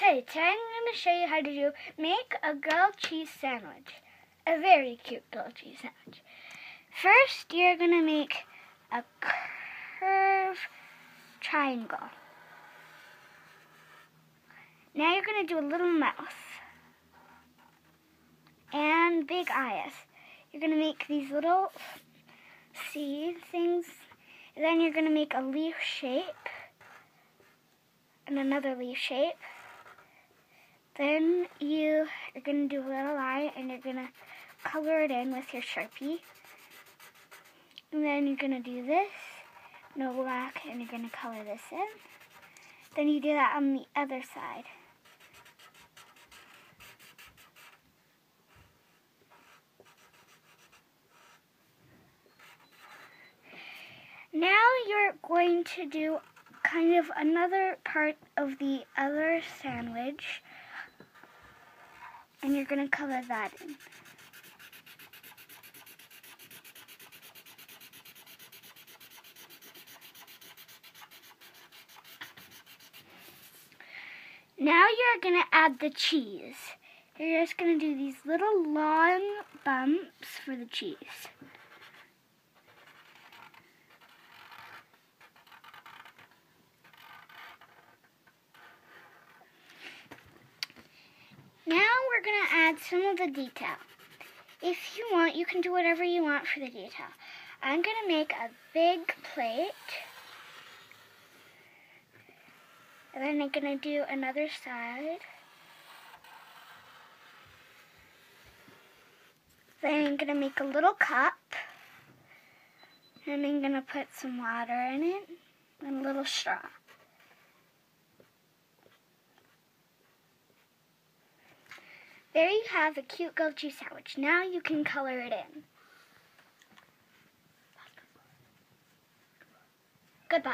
Hey, today I'm going to show you how to do make a grilled cheese sandwich. A very cute grilled cheese sandwich. First, you're going to make a curve triangle. Now you're going to do a little mouth and big eyes. You're going to make these little seed things. And then you're going to make a leaf shape and another leaf shape. Then you are going to do a little line and you're going to color it in with your Sharpie. And then you're going to do this, no black, and you're going to color this in. Then you do that on the other side. Now you're going to do kind of another part of the other sandwich and you're going to color that in. Now you're going to add the cheese. You're just going to do these little long bumps for the cheese. Now we're going to add some of the detail. If you want, you can do whatever you want for the detail. I'm going to make a big plate. And then I'm going to do another side. Then I'm going to make a little cup. And I'm going to put some water in it and a little straw. There you have a cute goat cheese sandwich. Now you can color it in. Goodbye.